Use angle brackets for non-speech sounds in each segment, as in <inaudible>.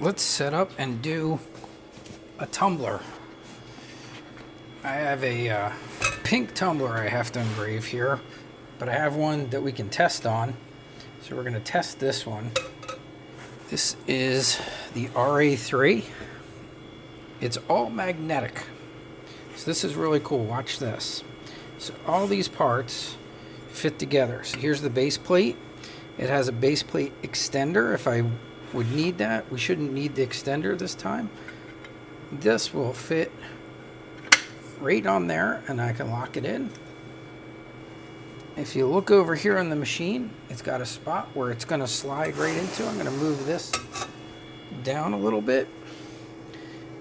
let's set up and do a tumbler. I have a uh, pink tumbler I have to engrave here, but I have one that we can test on. So we're going to test this one. This is the RA3. It's all magnetic. So this is really cool. Watch this. So all these parts fit together. So here's the base plate. It has a base plate extender if I would need that. We shouldn't need the extender this time. This will fit right on there and I can lock it in. If you look over here on the machine, it's got a spot where it's going to slide right into. I'm going to move this down a little bit.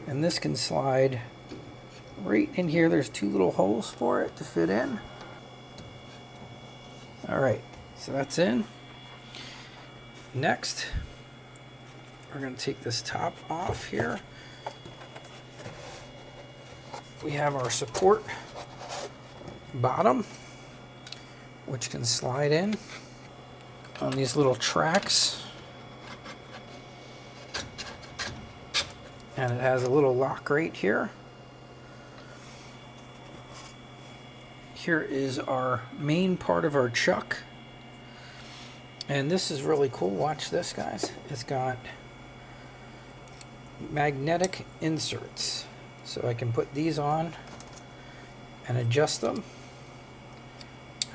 And this can slide right in here. There's two little holes for it to fit in. All right, so that's in. Next, we're going to take this top off here. We have our support bottom, which can slide in on these little tracks. And it has a little lock right here. Here is our main part of our chuck. And this is really cool. Watch this, guys. It's got magnetic inserts. So I can put these on and adjust them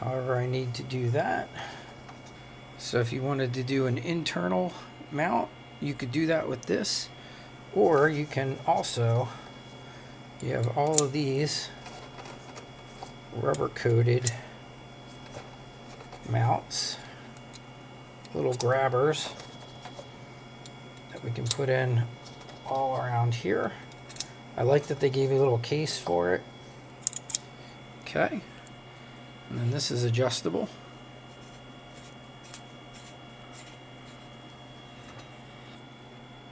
however I need to do that. So if you wanted to do an internal mount, you could do that with this. Or you can also, you have all of these rubber coated mounts, little grabbers that we can put in all around here. I like that they gave you a little case for it. Okay. And then this is adjustable.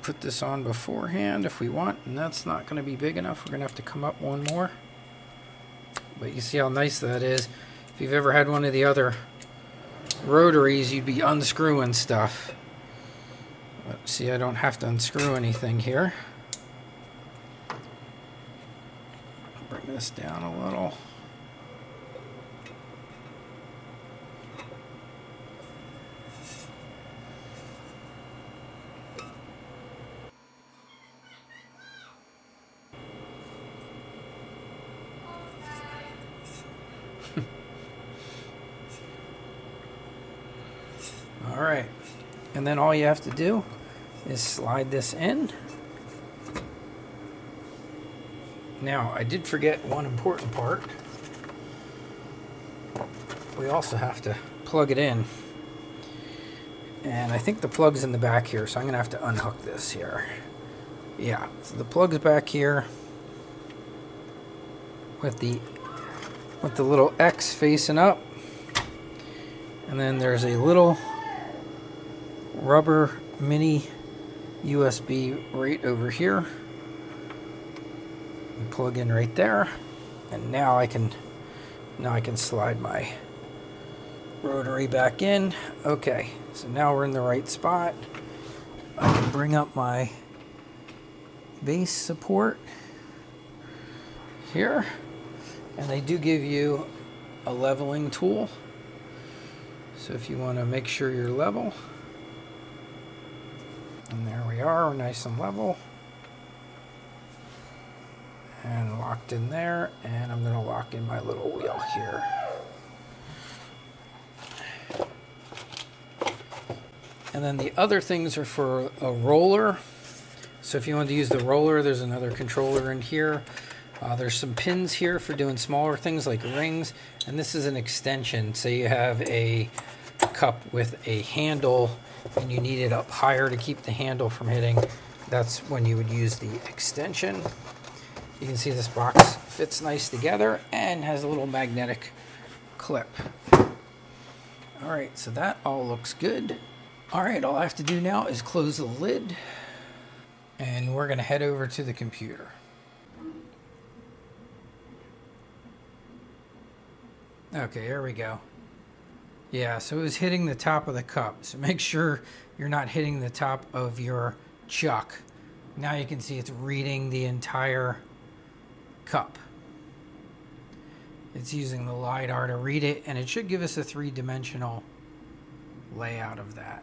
Put this on beforehand if we want, and that's not going to be big enough. We're going to have to come up one more. But you see how nice that is. If you've ever had one of the other rotaries, you'd be unscrewing stuff. But see, I don't have to unscrew anything here. Bring this down a little. <laughs> All right, and then all you have to do is slide this in. Now, I did forget one important part. We also have to plug it in. And I think the plug's in the back here, so I'm going to have to unhook this here. Yeah, so the plug's back here with the with the little X facing up. And then there's a little rubber mini USB right over here. We plug in right there. And now I can now I can slide my rotary back in. Okay, so now we're in the right spot. I can bring up my base support here. And they do give you a leveling tool. So if you want to make sure you're level, and are, nice and level. And locked in there, and I'm going to lock in my little wheel here. And then the other things are for a roller. So if you want to use the roller, there's another controller in here. Uh, there's some pins here for doing smaller things like rings. And this is an extension. So you have a cup with a handle and you need it up higher to keep the handle from hitting. That's when you would use the extension. You can see this box fits nice together and has a little magnetic clip. All right, so that all looks good. All right, all I have to do now is close the lid and we're gonna head over to the computer. Okay, here we go. Yeah, so it was hitting the top of the cup. So make sure you're not hitting the top of your chuck. Now you can see it's reading the entire cup. It's using the LiDAR to read it, and it should give us a three-dimensional layout of that.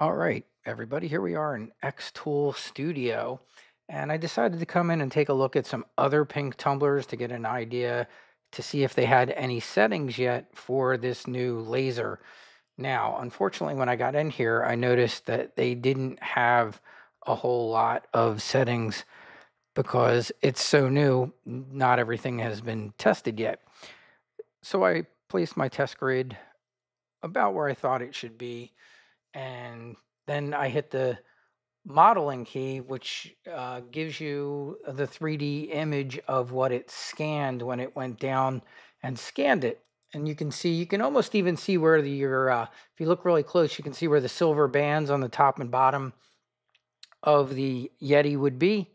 All right, everybody, here we are in Xtool Studio. And I decided to come in and take a look at some other pink tumblers to get an idea to see if they had any settings yet for this new laser. Now, unfortunately, when I got in here, I noticed that they didn't have a whole lot of settings because it's so new, not everything has been tested yet. So I placed my test grid about where I thought it should be and then I hit the modeling key, which uh, gives you the 3D image of what it scanned when it went down and scanned it. And you can see, you can almost even see where the, your, uh, if you look really close, you can see where the silver bands on the top and bottom of the Yeti would be.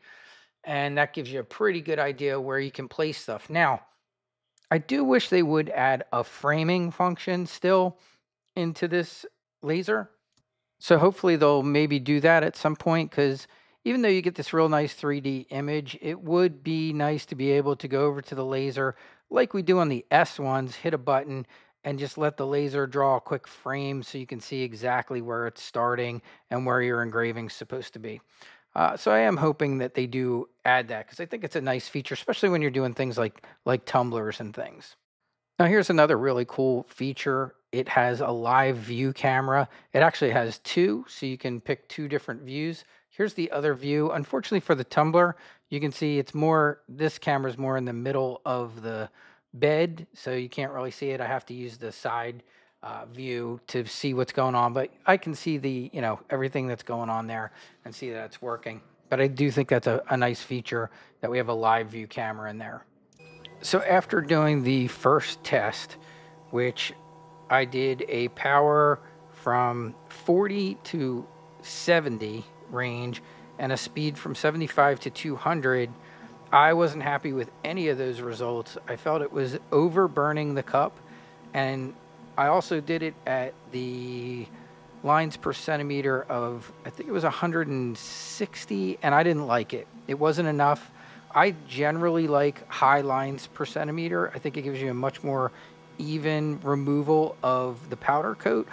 And that gives you a pretty good idea where you can place stuff. Now, I do wish they would add a framing function still into this laser so hopefully they'll maybe do that at some point because even though you get this real nice 3D image, it would be nice to be able to go over to the laser like we do on the S ones, hit a button and just let the laser draw a quick frame so you can see exactly where it's starting and where your engraving's supposed to be. Uh, so I am hoping that they do add that because I think it's a nice feature, especially when you're doing things like like tumblers and things. Now here's another really cool feature it has a live view camera. It actually has two, so you can pick two different views. Here's the other view. Unfortunately for the tumbler, you can see it's more, this camera is more in the middle of the bed, so you can't really see it. I have to use the side uh, view to see what's going on, but I can see the, you know, everything that's going on there and see that it's working. But I do think that's a, a nice feature that we have a live view camera in there. So after doing the first test, which I did a power from 40 to 70 range and a speed from 75 to 200. I wasn't happy with any of those results. I felt it was over burning the cup. And I also did it at the lines per centimeter of, I think it was 160, and I didn't like it. It wasn't enough. I generally like high lines per centimeter. I think it gives you a much more even removal of the powder coat.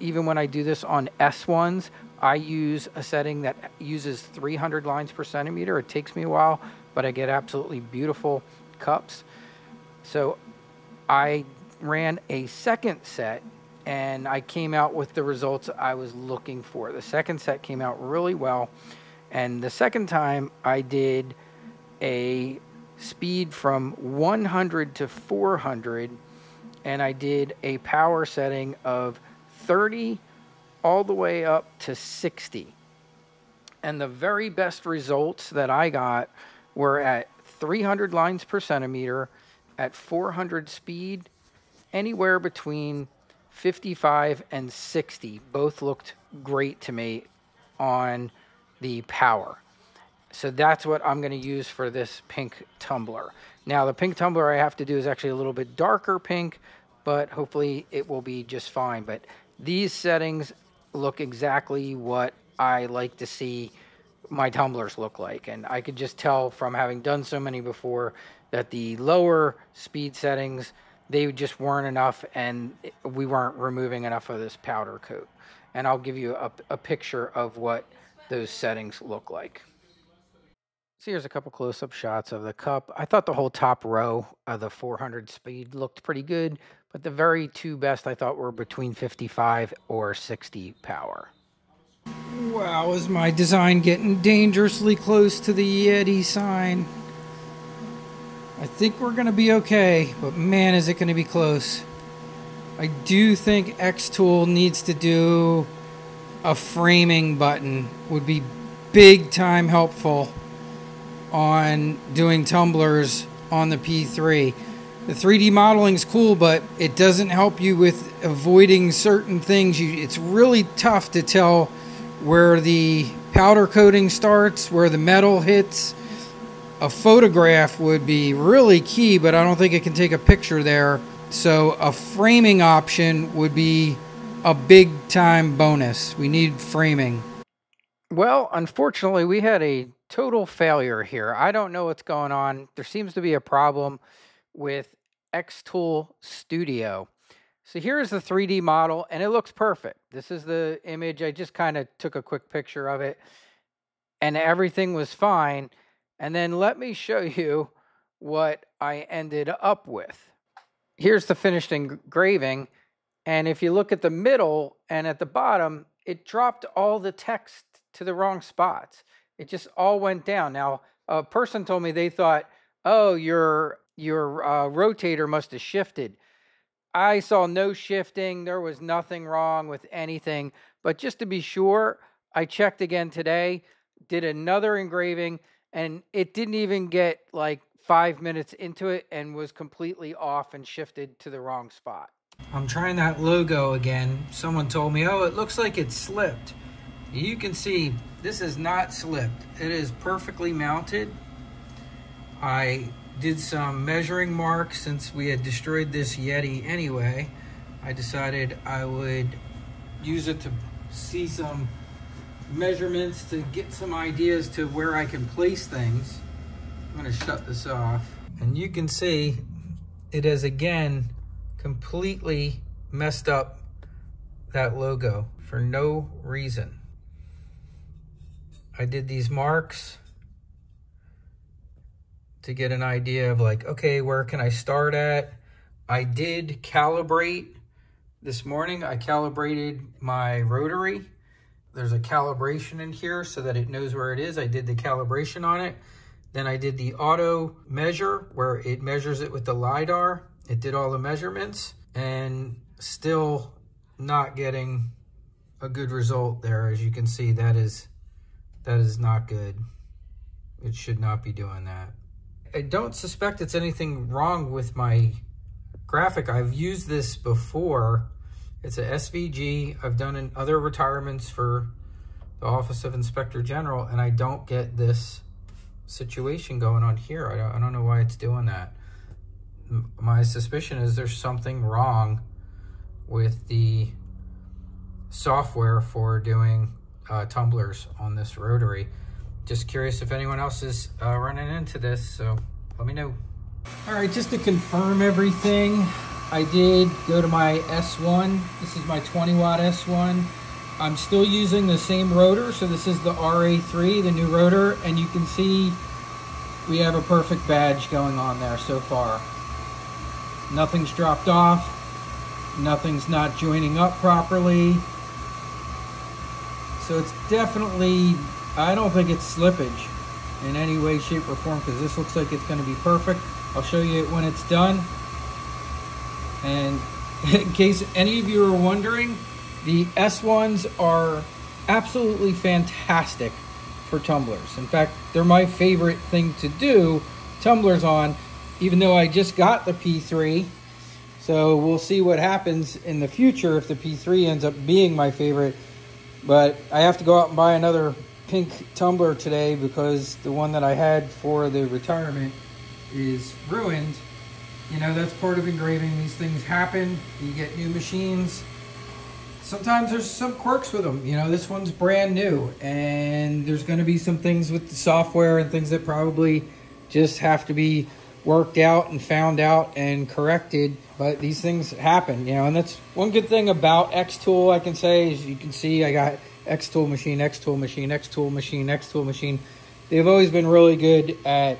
Even when I do this on S1s, I use a setting that uses 300 lines per centimeter. It takes me a while, but I get absolutely beautiful cups. So I ran a second set and I came out with the results I was looking for. The second set came out really well. And the second time I did a speed from 100 to 400 and I did a power setting of 30 all the way up to 60. And the very best results that I got were at 300 lines per centimeter, at 400 speed, anywhere between 55 and 60. Both looked great to me on the power. So that's what I'm going to use for this pink tumbler. Now the pink tumbler I have to do is actually a little bit darker pink, but hopefully it will be just fine. But these settings look exactly what I like to see my tumblers look like. And I could just tell from having done so many before that the lower speed settings, they just weren't enough and we weren't removing enough of this powder coat. And I'll give you a, a picture of what those settings look like. So here's a couple close-up shots of the cup. I thought the whole top row of the 400 speed looked pretty good, but the very two best I thought were between 55 or 60 power. Wow, is my design getting dangerously close to the Yeti sign? I think we're going to be okay, but man, is it going to be close. I do think Xtool needs to do a framing button would be big time helpful on doing tumblers on the P3. The 3D modeling is cool, but it doesn't help you with avoiding certain things. You, it's really tough to tell where the powder coating starts, where the metal hits, a photograph would be really key, but I don't think it can take a picture there. So a framing option would be a big time bonus. We need framing. Well, unfortunately, we had a total failure here. I don't know what's going on. There seems to be a problem with Xtool Studio. So here's the 3D model, and it looks perfect. This is the image. I just kind of took a quick picture of it, and everything was fine. And then let me show you what I ended up with. Here's the finished engraving. And if you look at the middle and at the bottom, it dropped all the text to the wrong spots. It just all went down. Now, a person told me they thought, oh, your, your uh, rotator must have shifted. I saw no shifting. There was nothing wrong with anything. But just to be sure, I checked again today, did another engraving, and it didn't even get like five minutes into it and was completely off and shifted to the wrong spot. I'm trying that logo again. Someone told me, oh, it looks like it slipped. You can see this is not slipped. It is perfectly mounted. I did some measuring marks since we had destroyed this Yeti anyway. I decided I would use it to see some measurements to get some ideas to where I can place things. I'm gonna shut this off. And you can see it has again completely messed up that logo for no reason. I did these marks to get an idea of like, okay, where can I start at? I did calibrate this morning. I calibrated my rotary there's a calibration in here so that it knows where it is. I did the calibration on it. Then I did the auto measure where it measures it with the LiDAR. It did all the measurements and still not getting a good result there. As you can see, that is, that is not good. It should not be doing that. I don't suspect it's anything wrong with my graphic. I've used this before it's a SVG. I've done in other retirements for the Office of Inspector General, and I don't get this situation going on here. I don't, I don't know why it's doing that. My suspicion is there's something wrong with the software for doing uh, tumblers on this rotary. Just curious if anyone else is uh, running into this, so let me know. All right, just to confirm everything, I did go to my S1. This is my 20 watt S1. I'm still using the same rotor. So this is the RA3, the new rotor. And you can see we have a perfect badge going on there so far. Nothing's dropped off. Nothing's not joining up properly. So it's definitely, I don't think it's slippage in any way, shape, or form because this looks like it's going to be perfect. I'll show you it when it's done. And <laughs> in case any of you are wondering, the S1s are absolutely fantastic for tumblers. In fact, they're my favorite thing to do tumblers on, even though I just got the P3. So we'll see what happens in the future if the P3 ends up being my favorite. But I have to go out and buy another pink tumbler today because the one that I had for the retirement is ruined you know, that's part of engraving. These things happen. You get new machines. Sometimes there's some quirks with them. You know, this one's brand new, and there's going to be some things with the software and things that probably just have to be worked out and found out and corrected. But these things happen, you know, and that's one good thing about Xtool I can say is you can see I got Xtool machine, Xtool machine, Xtool machine, Xtool machine. They've always been really good at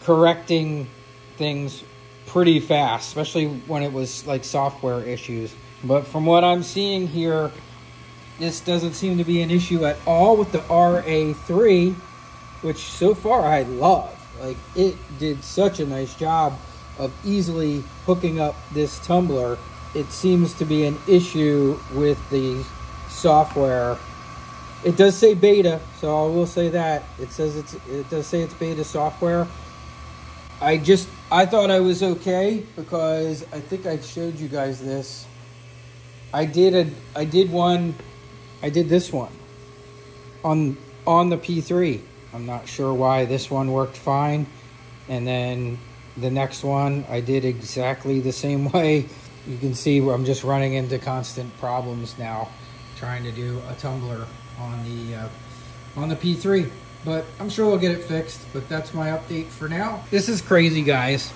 correcting things pretty fast, especially when it was like software issues. But from what I'm seeing here, this doesn't seem to be an issue at all with the RA3, which so far I love. Like it did such a nice job of easily hooking up this tumbler. It seems to be an issue with the software. It does say beta, so I will say that. It says it's it does say it's beta software. I just I thought I was okay because I think I showed you guys this. I did a I did one I did this one on on the P3 I'm not sure why this one worked fine. And then the next one, I did exactly the same <laughs> way. You can see I'm just running into constant problems now trying to do a tumbler on the uh, on the P3. But I'm sure we'll get it fixed. But that's my update for now. This is crazy, guys.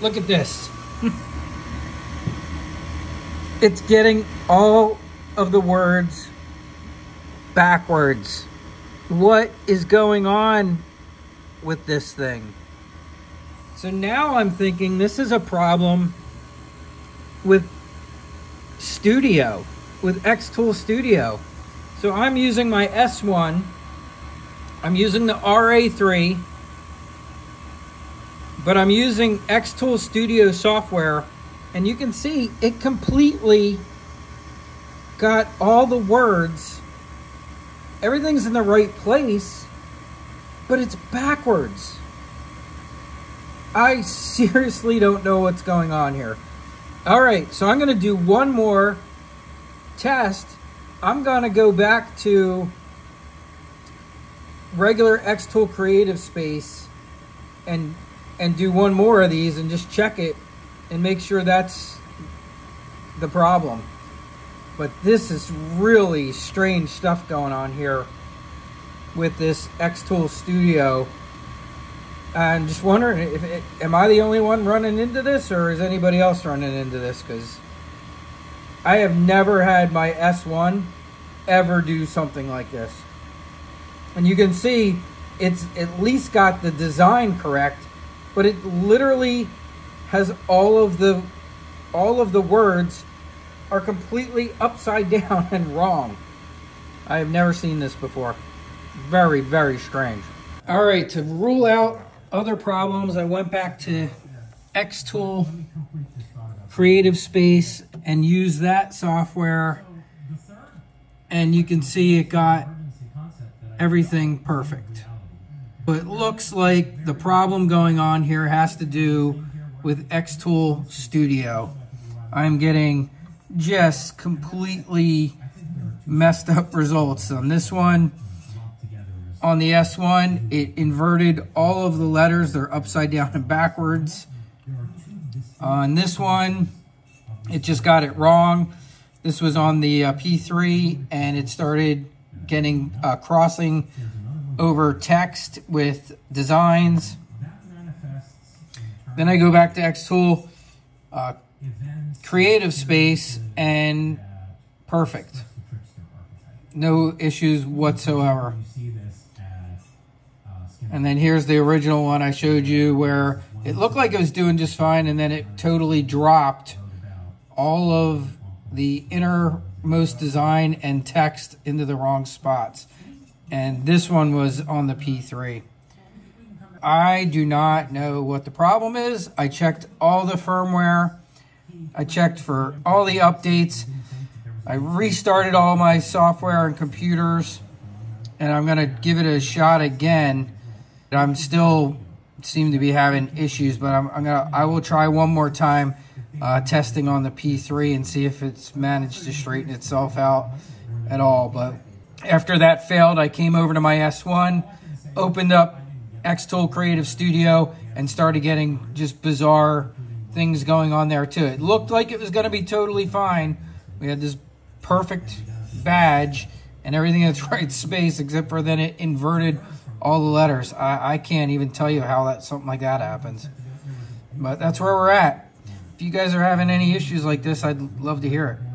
Look at this. <laughs> it's getting all of the words backwards. What is going on with this thing? So now I'm thinking this is a problem with Studio, with Xtool Studio. So I'm using my S1. I'm using the RA3, but I'm using Xtool Studio software, and you can see it completely got all the words. Everything's in the right place, but it's backwards. I <laughs> seriously don't know what's going on here. All right, so I'm going to do one more test. I'm going to go back to regular Xtool Creative Space and and do one more of these and just check it and make sure that's the problem. But this is really strange stuff going on here with this Xtool Studio. I'm just wondering, if it, am I the only one running into this, or is anybody else running into this? Because I have never had my S1 ever do something like this. And you can see it's at least got the design correct, but it literally has all of the all of the words are completely upside down and wrong. I have never seen this before. Very, very strange. All right, to rule out other problems, I went back to Xtool Creative Space and used that software. And you can see it got everything perfect. But it looks like the problem going on here has to do with Xtool Studio. I'm getting just completely messed up results. On this one, on the S1, it inverted all of the letters. They're upside down and backwards. On this one, it just got it wrong. This was on the uh, P3, and it started getting uh, crossing over text with designs. Then I go back to Xtool. Uh, creative space and perfect. No issues whatsoever. And then here's the original one I showed you where it looked like it was doing just fine and then it totally dropped all of the innermost design and text into the wrong spots. And this one was on the P3. I do not know what the problem is. I checked all the firmware I checked for all the updates. I restarted all my software and computers, and I'm going to give it a shot again. I'm still seem to be having issues, but I'm, I'm gonna I will try one more time uh, testing on the P3 and see if it's managed to straighten itself out at all. But after that failed, I came over to my S1, opened up Xtool Creative Studio, and started getting just bizarre things going on there too. It looked like it was going to be totally fine. We had this perfect badge and everything in its <laughs> right space, except for then it inverted all the letters. I, I can't even tell you how that something like that happens. But that's where we're at. If you guys are having any issues like this, I'd love to hear it.